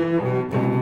Música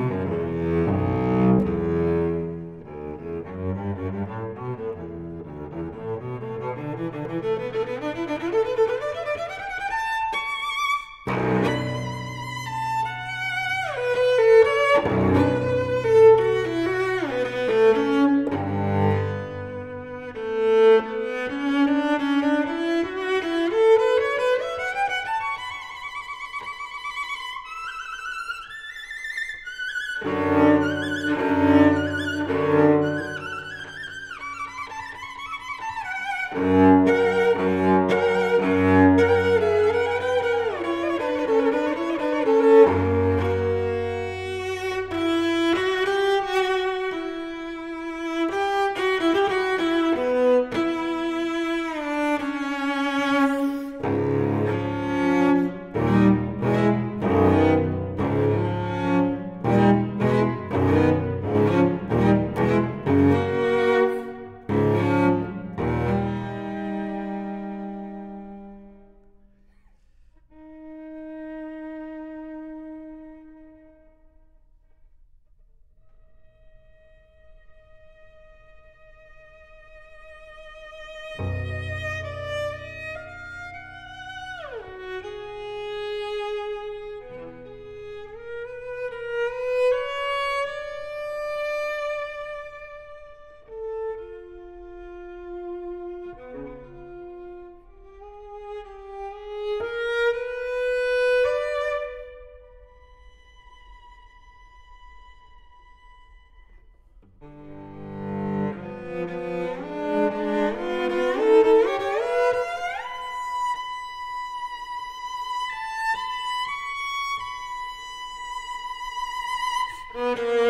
Música